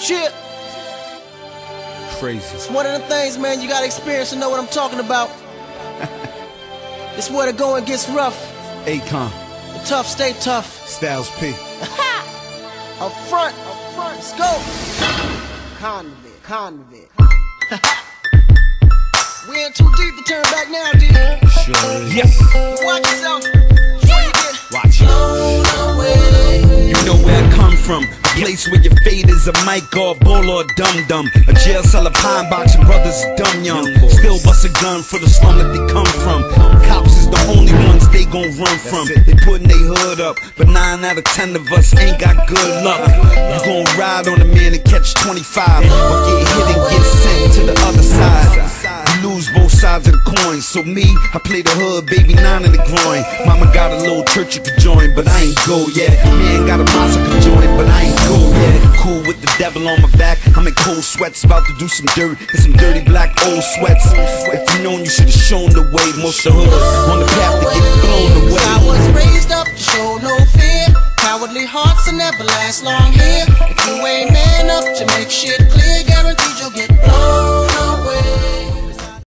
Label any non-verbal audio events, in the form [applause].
Shit. Crazy. It's one of the things, man, you gotta experience to know what I'm talking about. [laughs] it's where the going gets rough. Akon, The tough stay tough. Styles P. [laughs] Up front, up front, let's go. Convict, convict. we ain't too deep to turn back now, D. Sure. Yes. Watch yourself. Watch it. blown away. You know where I come from. Place where your fate is a mic or a bull or a dum dum. A jail cell, a pine box, and brothers dumb young. Still bust a gun for the slum that they come from. Cops is the only ones they gon' run from. They putting they hood up, but nine out of ten of us ain't got good luck. You gon' ride on a man and catch 25, or get hit and get sides of the coin. So me, I play the hood, baby, nine in the groin. Mama got a little church you could join, but I ain't go yet. Man got a I could join, but I ain't go yet. Cool with the devil on my back. I'm in cold sweats, about to do some dirt and some dirty black old sweats. If you known, you should've shown the way. Most of hood on the path to get blown away. I was raised up to show no fear. Cowardly hearts will never last long here. If you ain't man